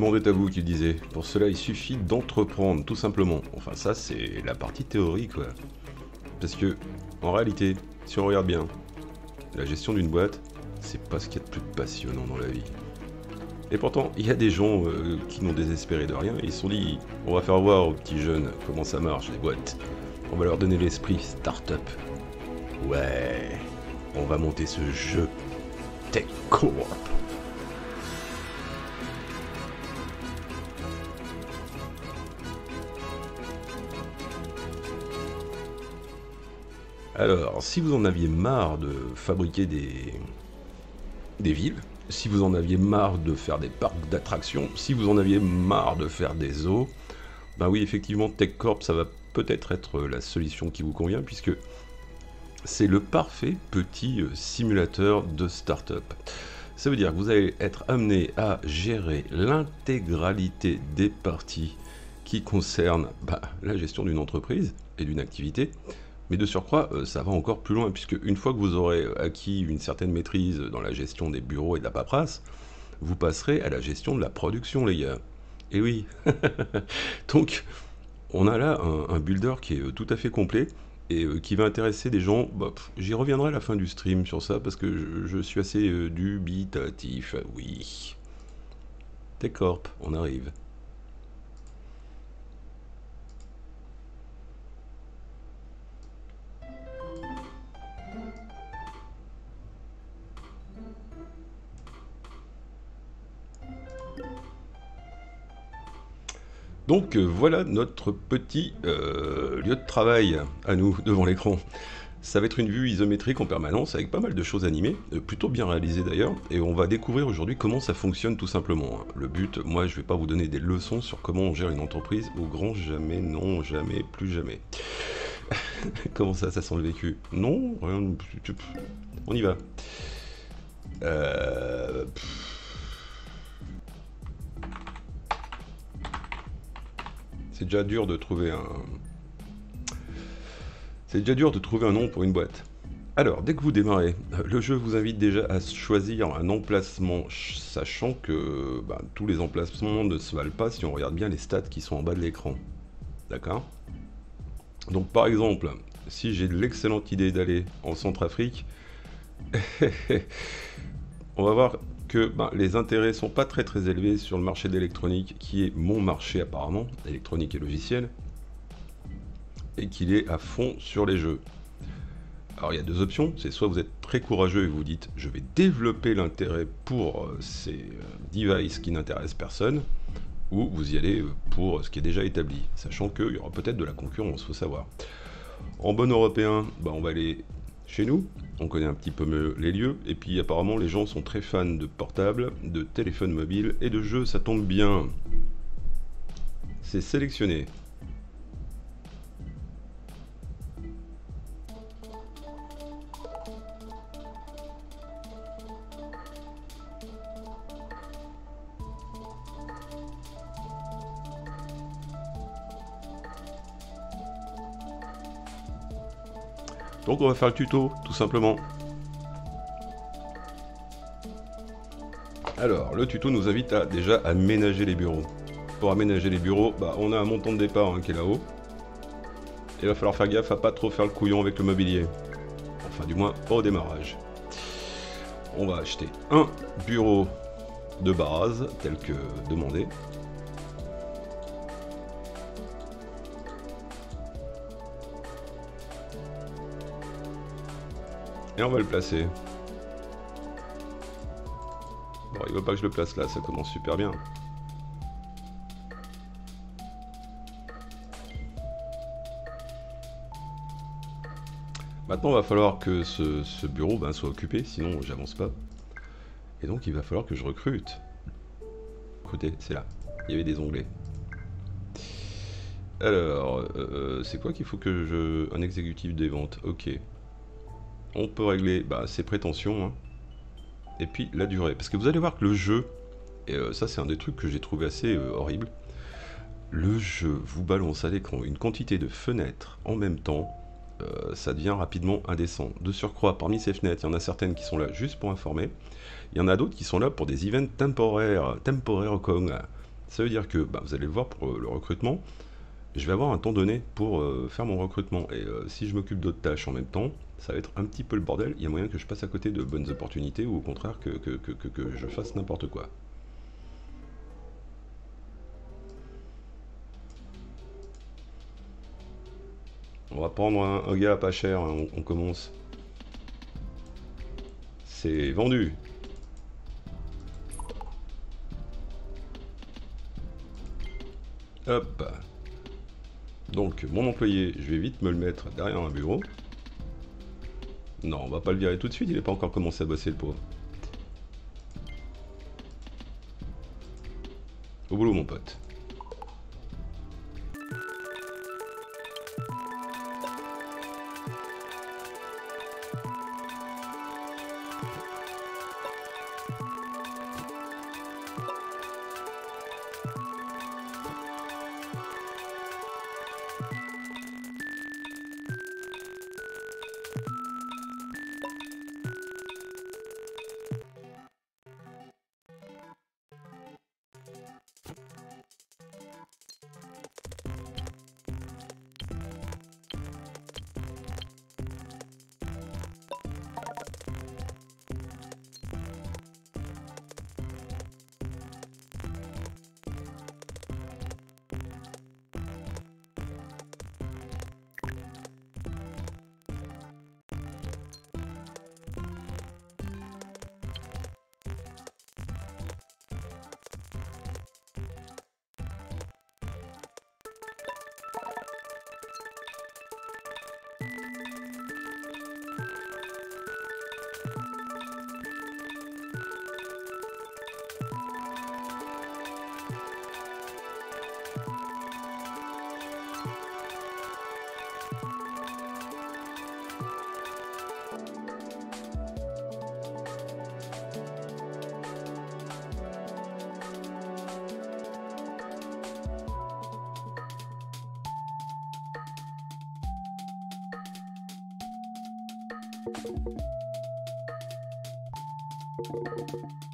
Monde est à vous, qu'il disait. Pour cela, il suffit d'entreprendre, tout simplement. Enfin, ça, c'est la partie théorique, quoi. Parce que, en réalité, si on regarde bien, la gestion d'une boîte, c'est pas ce qu'il y a de plus passionnant dans la vie. Et pourtant, il y a des gens euh, qui n'ont désespéré de rien et ils se sont dit on va faire voir aux petits jeunes comment ça marche les boîtes. On va leur donner l'esprit start-up. Ouais, on va monter ce jeu Tech Corp. Alors, si vous en aviez marre de fabriquer des, villes, si vous en aviez marre de faire des parcs d'attractions, si vous en aviez marre de faire des zoos, ben oui, effectivement, TechCorp, ça va peut-être être la solution qui vous convient, puisque c'est le parfait petit euh, simulateur de start-up. Ça veut dire que vous allez être amené à gérer l'intégralité des parties qui concernent bah, la gestion d'une entreprise et d'une activité, mais de surcroît, euh, ça va encore plus loin, puisque une fois que vous aurez acquis une certaine maîtrise dans la gestion des bureaux et de la paperasse, vous passerez à la gestion de la production, les gars. Et oui. Donc, on a là un, builder qui est euh, tout à fait complet et euh, qui va intéresser des gens. Bah, j'y reviendrai à la fin du stream sur ça parce que je, je suis assez dubitatif. Oui. TechCorp, on arrive. Donc euh, voilà notre petit euh, lieu de travail à nous devant l'écran. Ça va être une vue isométrique en permanence avec pas mal de choses animées, euh, plutôt bien réalisées d'ailleurs, et on va découvrir aujourd'hui comment ça fonctionne tout simplement. Le but, moi je vais pas vous donner des leçons sur comment on gère une entreprise au grand jamais, non, jamais, plus jamais. comment ça, ça sent le vécu? Non, rien, on y va. Euh... C'est déjà dur de trouver un. C'est déjà dur de trouver un nom pour une boîte. Alors, dès que vous démarrez, le jeu vous invite déjà à choisir un emplacement, sachant que bah, tous les emplacements ne se valent pas si on regarde bien les stats qui sont en bas de l'écran. D'accord? Donc, par exemple, si j'ai l'excellente idée d'aller en Centrafrique, on va voir ben, les intérêts sont pas très très élevés sur le marché d'électronique, qui est mon marché apparemment, électronique et logiciel, et qu'il est à fond sur les jeux. Alors il y a deux options, c'est soit vous êtes très courageux et vous dites je vais développer l'intérêt pour euh, ces euh, devices qui n'intéressent personne, ou vous y allez euh, pour ce qui est déjà établi, sachant qu'il y aura peut-être de la concurrence, faut savoir. En bon européen, ben, on va aller chez nous, on connaît un petit peu les lieux, et puis apparemment les gens sont très fans de portables, de téléphones mobiles et de jeux, ça tombe bien. C'est sélectionné. Donc on va faire le tuto, tout simplement. Alors, le tuto nous invite à déjà aménager les bureaux. Pour aménager les bureaux, bah, on a un montant de départ hein, qui est là-haut. Il va falloir faire gaffe à pas trop faire le couillon avec le mobilier. Enfin, du moins, au démarrage. On va acheter un bureau de base, tel que demandé. Et on va le placer. Bon, il veut pas que je le place là, ça commence super bien. Maintenant, il va falloir que ce, bureau ben, soit occupé, sinon j'avance pas. Et donc, il va falloir que je recrute. Écoutez, c'est là. Il y avait des onglets. Alors, euh, c'est quoi qu'il faut que je... Un exécutif des ventes, ok on peut régler bah, ses prétentions, hein. et puis la durée. Parce que vous allez voir que le jeu, et euh, ça c'est un des trucs que j'ai trouvé assez euh, horrible, le jeu vous balance à l'écran une quantité de fenêtres en même temps, euh, ça devient rapidement indécent. De surcroît, parmi ces fenêtres, il y en a certaines qui sont là juste pour informer. Il y en a d'autres qui sont là pour des events temporaires, temporaires con. Ça veut dire que, bah, vous allez le voir pour le recrutement, je vais avoir un temps donné pour euh, faire mon recrutement. Et euh, si je m'occupe d'autres tâches en même temps, ça va être un petit peu le bordel. Il y a moyen que je passe à côté de bonnes opportunités ou au contraire que, que je fasse n'importe quoi. On va prendre un, gars pas cher, hein, on, commence. C'est vendu. Hop. Donc, mon employé, je vais vite me le mettre derrière un bureau. Non, on va pas le virer tout de suite, il n'est pas encore commencé à bosser le pauvre. Au boulot mon pote. Thank you.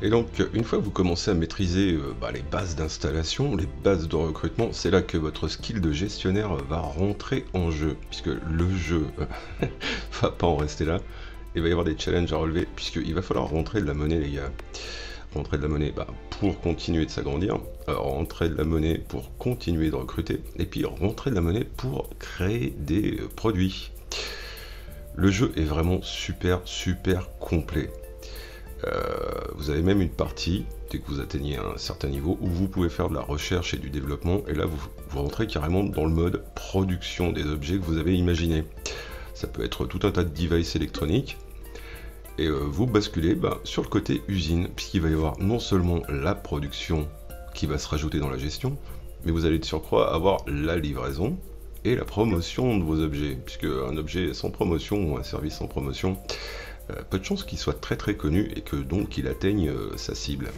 Et donc, une fois que vous commencez à maîtriser euh, bah, les bases d'installation, les bases de recrutement, c'est là que votre skill de gestionnaire va rentrer en jeu, puisque le jeu va pas en rester là. Il va y avoir des challenges à relever, puisqu'il va falloir rentrer de la monnaie, les gars. Rentrer de la monnaie bah, pour continuer de s'agrandir, euh, rentrer de la monnaie pour continuer de recruter, et puis rentrer de la monnaie pour créer des euh, produits. Le jeu est vraiment super, super complet. Euh, vous avez même une partie, dès que vous atteignez un certain niveau, où vous pouvez faire de la recherche et du développement, et là vous, rentrez carrément dans le mode production des objets que vous avez imaginés. Ça peut être tout un tas de devices électroniques, et euh, vous basculez bah, sur le côté usine, puisqu'il va y avoir non seulement la production qui va se rajouter dans la gestion, mais vous allez de surcroît avoir la livraison et la promotion de vos objets, puisque un objet sans promotion ou un service sans promotion, peu de chances qu'il soit très très connu et que donc il atteigne euh, sa cible.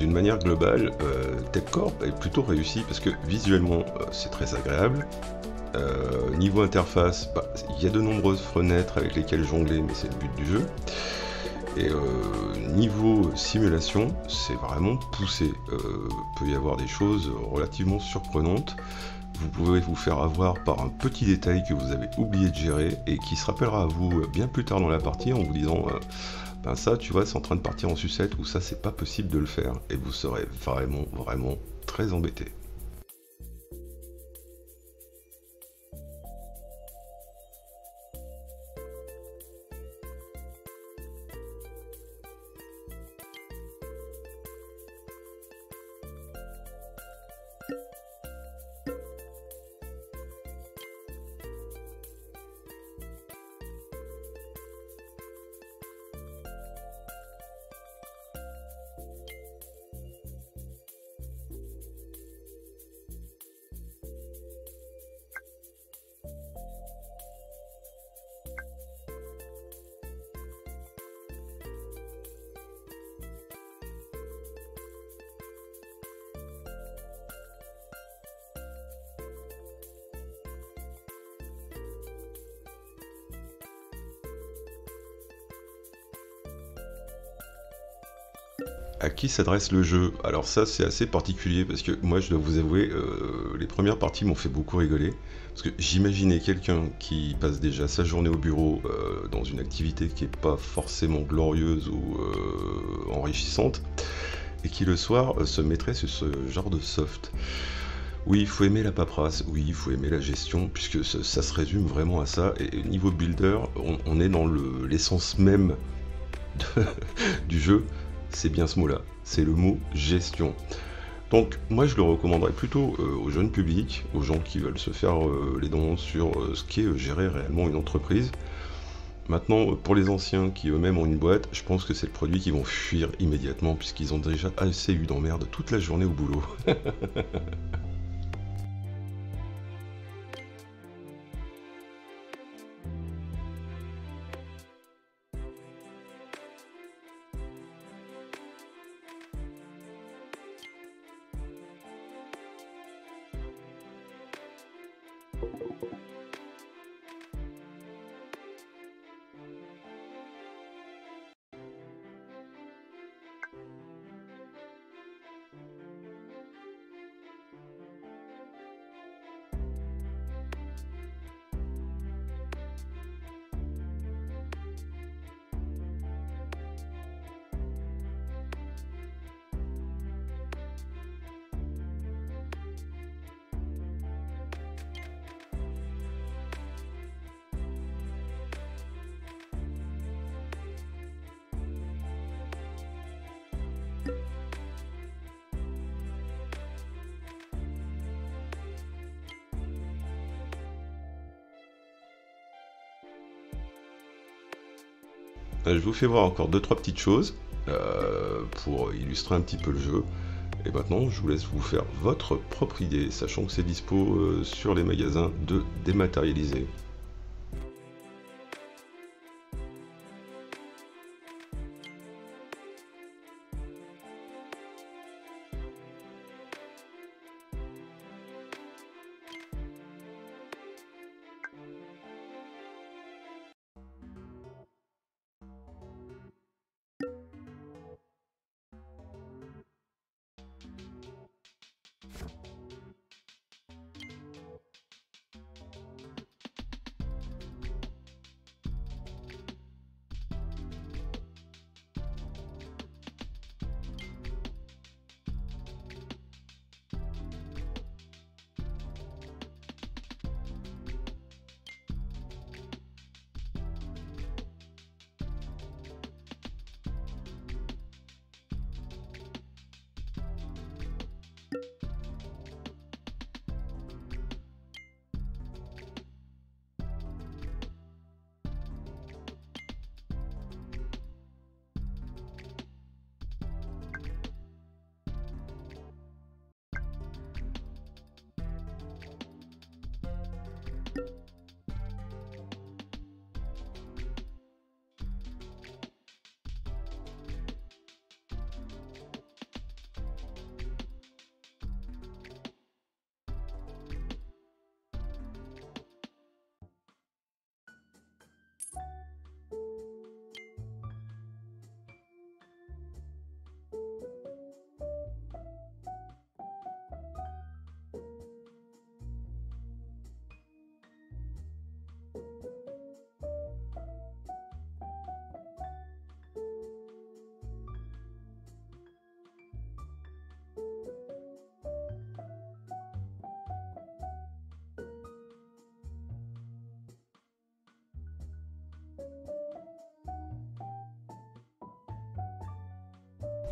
D'une manière globale, euh, TechCorp est plutôt réussi parce que visuellement euh, c'est très agréable. Euh, niveau interface, bah, il y a de nombreuses fenêtres avec lesquelles jongler, mais c'est le but du jeu. Et niveau simulation, c'est vraiment poussé. peut y avoir des choses relativement surprenantes. Vous pouvez vous faire avoir par un petit détail que vous avez oublié de gérer et qui se rappellera à vous bien plus tard dans la partie en vous disant ben ça, tu vois, c'est en train de partir en sucette ou ça, c'est pas possible de le faire. Et vous serez vraiment, vraiment très embêté. À qui s'adresse le jeu Alors ça c'est assez particulier parce que moi je dois vous avouer, euh, les premières parties m'ont fait beaucoup rigoler. Parce que j'imaginais quelqu'un qui passe déjà sa journée au bureau euh, dans une activité qui n'est pas forcément glorieuse ou euh, enrichissante, et qui le soir se mettrait sur ce genre de soft. Oui, il faut aimer la paperasse, oui, il faut aimer la gestion, puisque ça, se résume vraiment à ça. Et, niveau builder, on, est dans l'essence même du jeu c'est bien ce mot-là, c'est le mot gestion. Donc moi je le recommanderais plutôt euh, au jeune public, aux gens qui veulent se faire euh, les dons sur euh, ce qu'est gérer réellement une entreprise. Maintenant, pour les anciens qui eux-mêmes ont une boîte, je pense que c'est le produit qu'ils vont fuir immédiatement puisqu'ils ont déjà assez eu d'emmerde toute la journée au boulot. Euh, je vous fais voir encore deux trois petites choses euh, pour illustrer un petit peu le jeu. Et maintenant, je vous laisse vous faire votre propre idée, sachant que c'est dispo euh, sur les magasins de dématérialisé.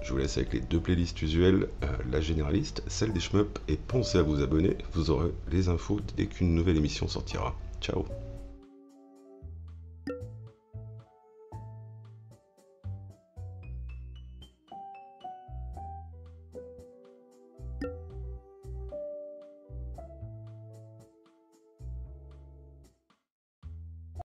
Je vous laisse avec les deux playlists usuelles, euh, la généraliste, celle des shmups, et pensez à vous abonner, vous aurez les infos dès qu'une nouvelle émission sortira. Ciao